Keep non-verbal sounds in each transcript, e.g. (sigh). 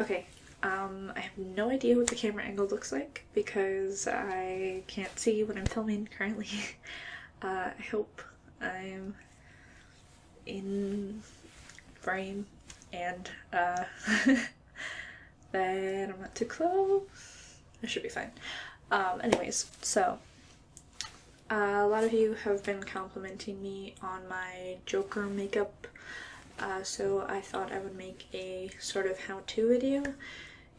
Okay, um, I have no idea what the camera angle looks like because I can't see what I'm filming currently. (laughs) Uh, I hope I'm in frame and uh, (laughs) that I'm not too close. I should be fine. Um, anyways, so uh, a lot of you have been complimenting me on my Joker makeup, uh, so I thought I would make a sort of how-to video,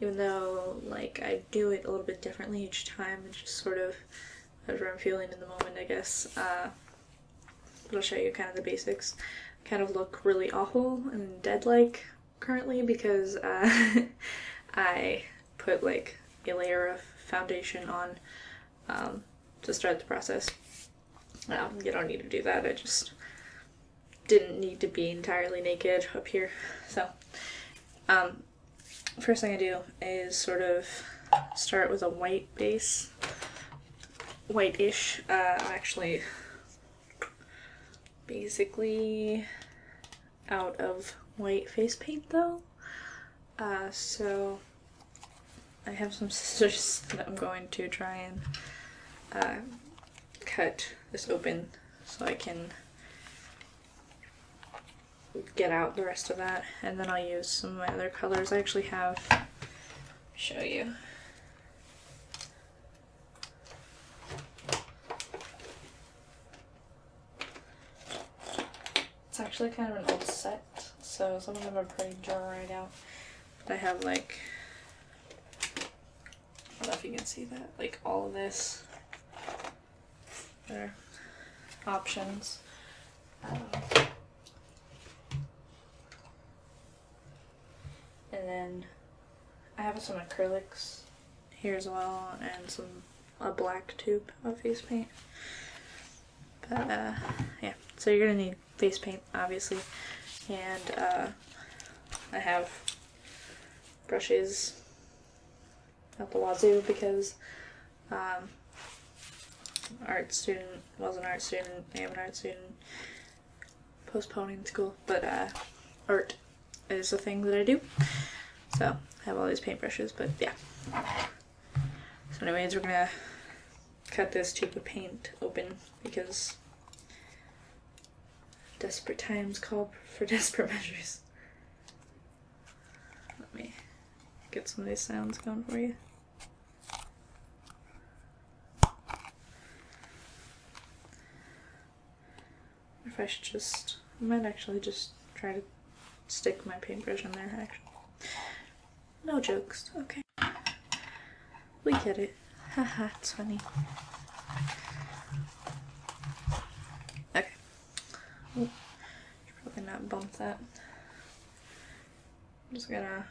even though like I do it a little bit differently each time, and just sort of whatever I'm feeling in the moment, I guess. Uh, but I'll show you kind of the basics. kind of look really awful and dead-like currently because uh, (laughs) I put like a layer of foundation on um, to start the process. Um, you don't need to do that. I just didn't need to be entirely naked up here. So, um, first thing I do is sort of start with a white base. White-ish. Uh, I'm actually basically out of white face paint though. Uh, so I have some (laughs) scissors that I'm going to try and uh, cut this open so I can get out the rest of that and then I'll use some of my other colors. I actually have show you. It's actually kind of an old set, so some of them are pretty dried now. But I have like, I don't know if you can see that, like all of this. There options. Um, then I have some acrylics here as well, and some a black tube of face paint. But uh, yeah, so you're gonna need face paint, obviously, and uh, I have brushes at the wazoo because um, art student was an art student, I am an art student, postponing school, but uh, art is a thing that I do. So I have all these paintbrushes, but yeah. So anyways, we're gonna cut this tube of paint open because desperate times call for (laughs) desperate measures. Let me get some of these sounds going for you. If I should just, I might actually just try to stick my paintbrush in there actually. No jokes, okay. We get it. (laughs) Haha, it's funny. Okay. Probably not bump that. I'm just gonna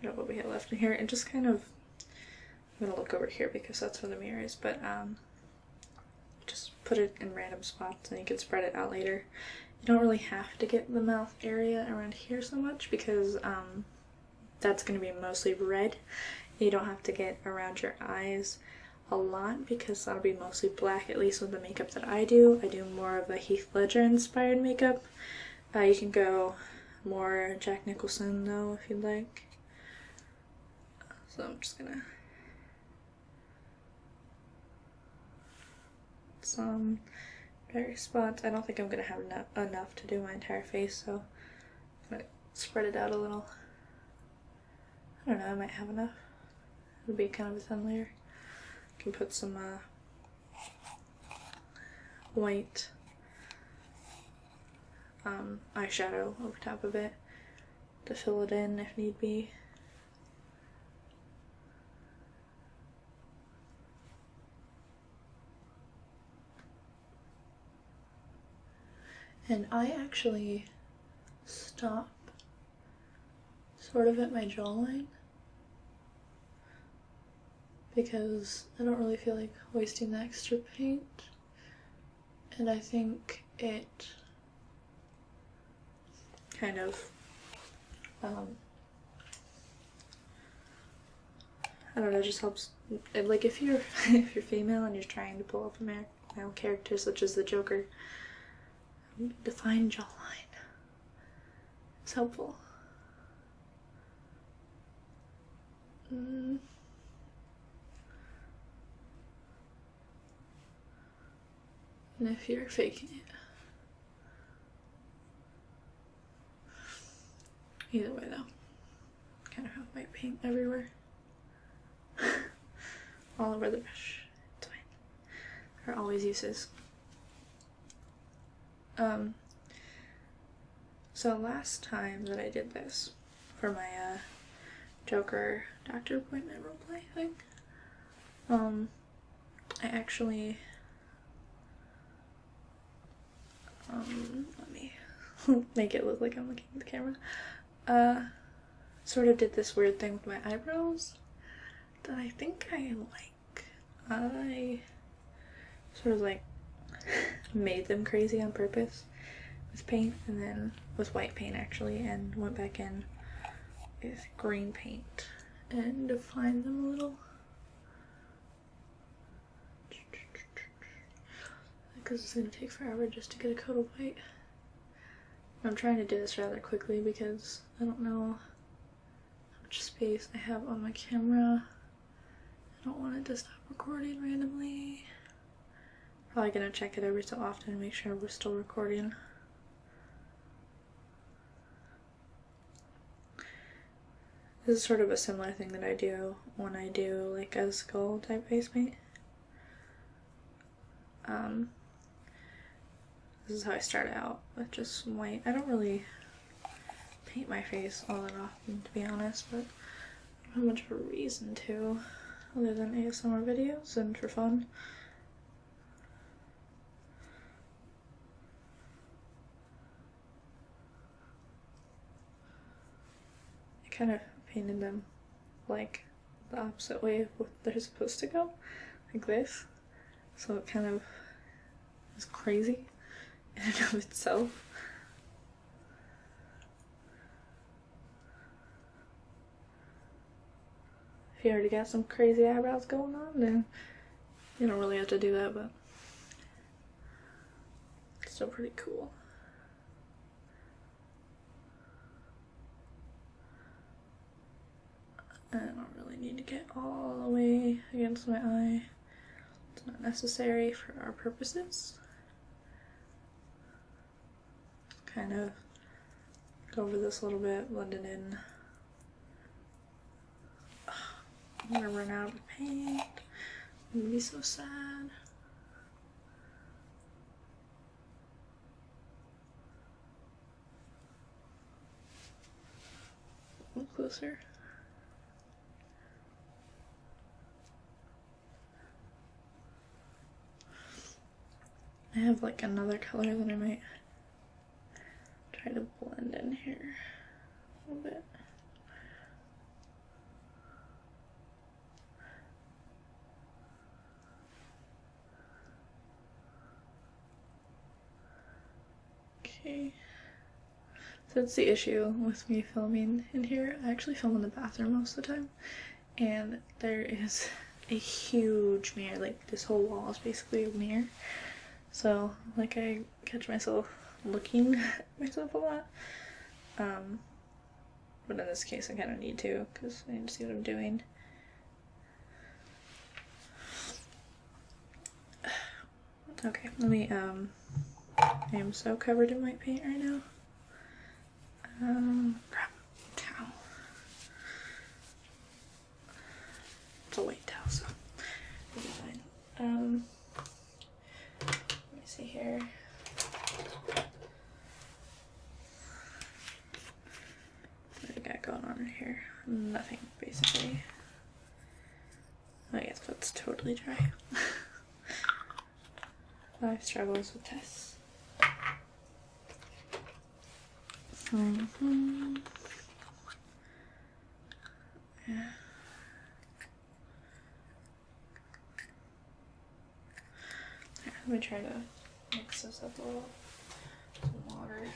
get out what we have left in here and just kind of I'm gonna look over here because that's where the mirror is, but um just put it in random spots and you can spread it out later. You don't really have to get the mouth area around here so much because um, that's going to be mostly red. You don't have to get around your eyes a lot because that'll be mostly black, at least with the makeup that I do. I do more of a Heath Ledger inspired makeup. Uh, you can go more Jack Nicholson though if you'd like. So I'm just gonna some various spots. I don't think I'm gonna have enough, enough to do my entire face, so I'm gonna spread it out a little. I don't know, I might have enough. It'll be kind of a thin layer. I can put some uh, white um, eyeshadow over top of it to fill it in if need be. And I actually stop sort of at my jawline because I don't really feel like wasting the extra paint. And I think it kind of um, I don't know, it just helps like if you're (laughs) if you're female and you're trying to pull off a male character such as the Joker, defined jawline. It's helpful. Mm. And if you're faking it. Either way, though, kind of have white paint everywhere. (laughs) All over the brush. It's fine. There are always uses. Um. So last time that I did this for my uh, Joker doctor appointment roleplay thing, um, I actually um, let me (laughs) make it look like I'm looking at the camera. Uh, sort of did this weird thing with my eyebrows that I think I like. I sort of like made them crazy on purpose with paint and then with white paint actually and went back in with green paint and defined them a little. Because it's going to take forever just to get a coat of white. I'm trying to do this rather quickly because I don't know how much space I have on my camera. I don't want it to stop recording randomly. Probably gonna check it every so often and make sure we're still recording. This is sort of a similar thing that I do when I do like a skull type face paint. Um, this is how I start out with just white. I don't really paint my face all that often to be honest, but I don't have much of a reason to other than ASMR videos and for fun. Kind of painted them like the opposite way of what they're supposed to go, like this. So it kind of is crazy (laughs) in and of itself. If you already got some crazy eyebrows going on, then you don't really have to do that, but it's still pretty cool. I don't really need to get all the way against my eye. It's not necessary for our purposes. Kind of go over this a little bit, blend it in. I'm gonna run out of paint. I'm gonna be so sad. A little closer. Have like another color that I might try to blend in here a little bit. Okay. So that's the issue with me filming in here. I actually film in the bathroom most of the time. And there is a huge mirror. Like this whole wall is basically a mirror. So like I catch myself looking at (laughs) myself a lot. Um, but in this case I kind of need to because I need to see what I'm doing. (sighs) Okay, let me, um, I am so covered in white paint right now. Um, crap, towel. It's a white towel, so it'll be fine. Um, let me see here. What do we got going on in here? Nothing, basically. I guess totally dry. Five (laughs) struggles with tests. Mm-hmm. Yeah. Here, let me try to mix this up a little. Some water.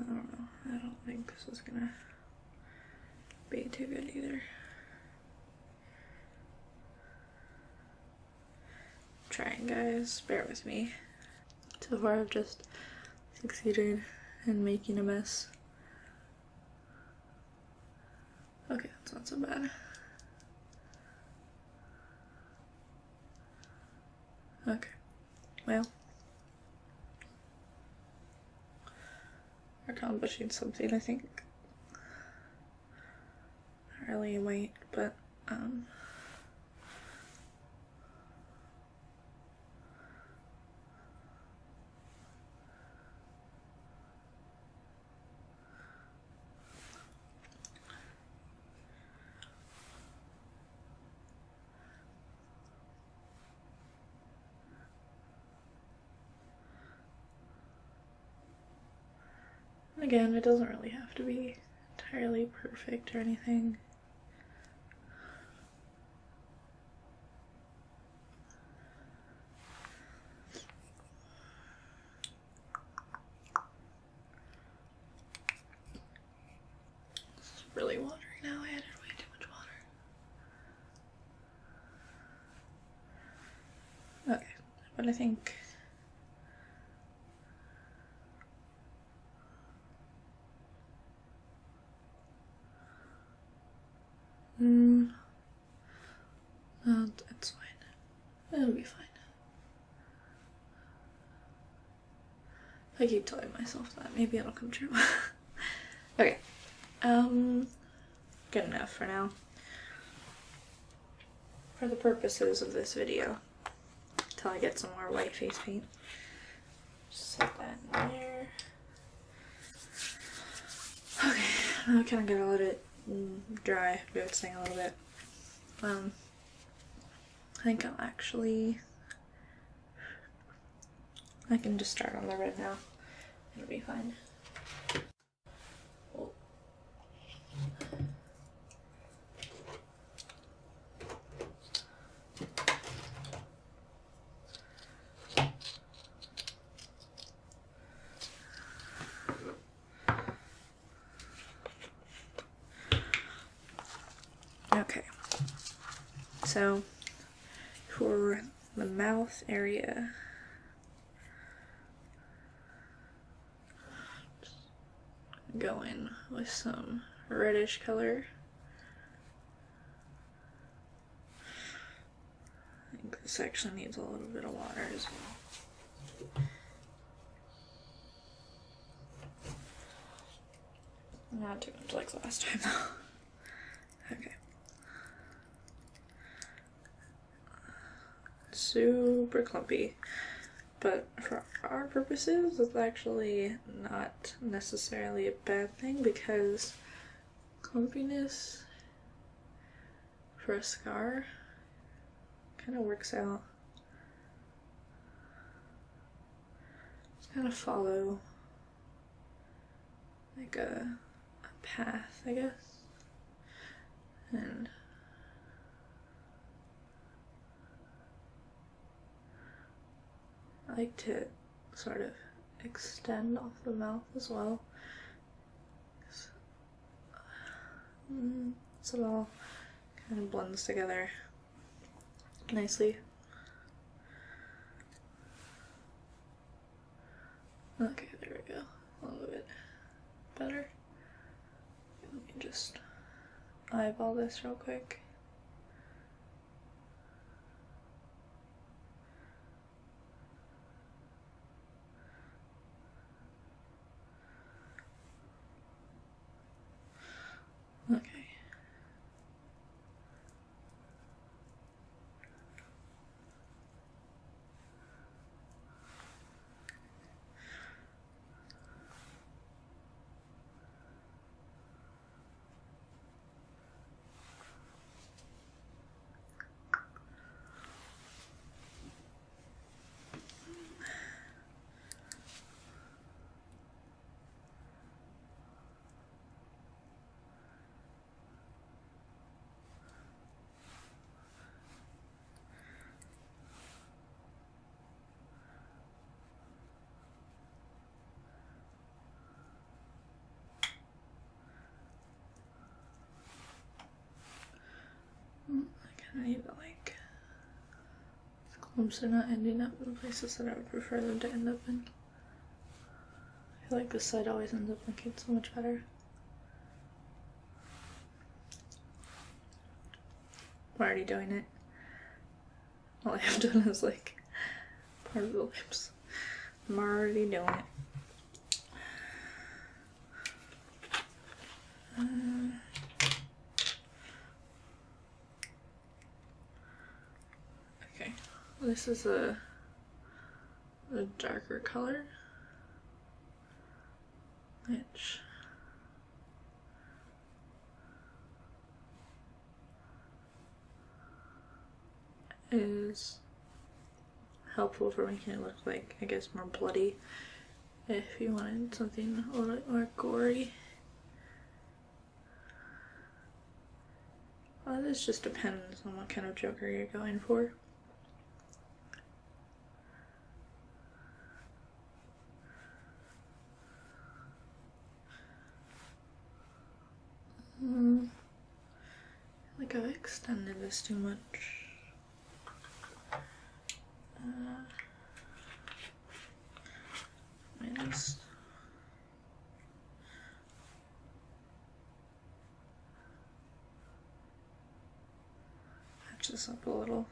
I don't know. I don't think this is gonna be too good either. Trying, guys. Bear with me. So far, I've just succeeded in making a mess. Okay, that's not so bad. Okay, well, we're accomplishing something, I think. Not really a weight, but, um, Again, it doesn't really have to be entirely perfect or anything. Really watery now. I added way too much water. Okay, but I think Hmm. Uh, that's fine. It'll be fine. I keep telling myself that. Maybe it'll come true. (laughs) okay. Um, good enough for now. For the purposes of this video, until I get some more white face paint. Just set that in there. Okay, now kind of gotta let it dry, do its thing a little bit. Um, I think I'll actually. I can just start on the red now. It'll be fine. Okay, so for the mouth area, go in with some reddish color. I think this actually needs a little bit of water as well. Not too much like last time though. (laughs) Okay. super clumpy. But for our purposes, it's actually not necessarily a bad thing because clumpiness for a scar kind of works out. Just kind of follow like a, a path, I guess. And I like to sort of extend off the mouth as well. Mm, so it all kind of blends together nicely. Okay, there we go. A little bit better. Let me just eyeball this real quick. Okay. I to like the clumps are not ending up in places that I would prefer them to end up in. I feel like this side always ends up looking so much better. I'm already doing it. All I have (laughs) done is like part of the lips. I'm already doing it. Uh, okay, this is a a darker color, which is helpful for making it look like, I guess, more bloody if you wanted something a little more gory. Well, this just depends on what kind of Joker you're going for. think I've extended this too much. Uh, let me just patch this up a little.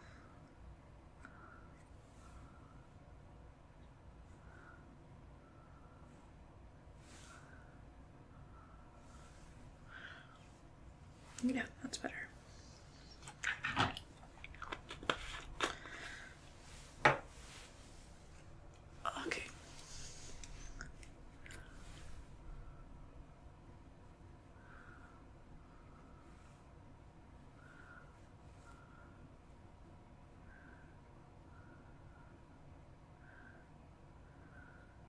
Yeah, that's better.